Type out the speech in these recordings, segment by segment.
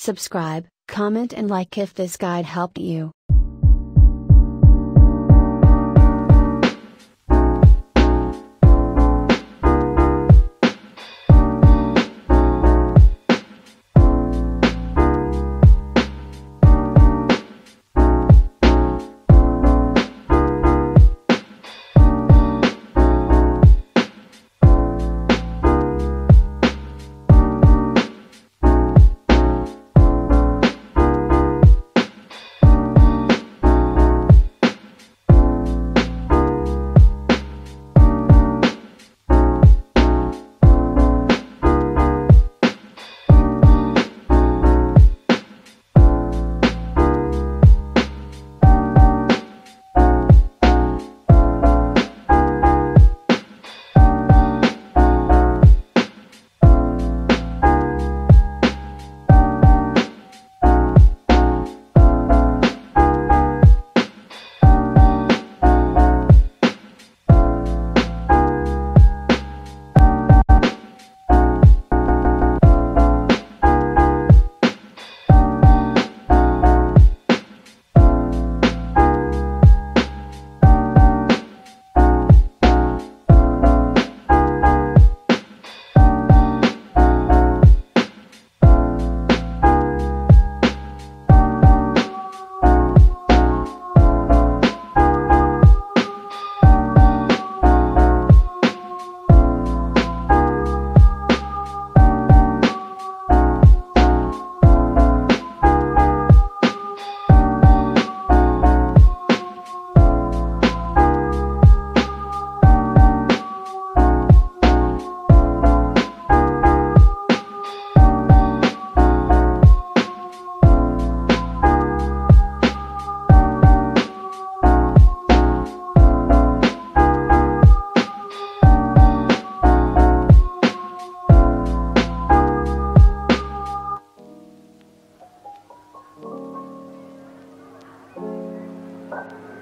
Subscribe, comment and like if this guide helped you.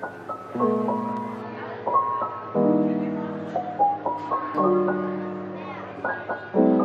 Thank you.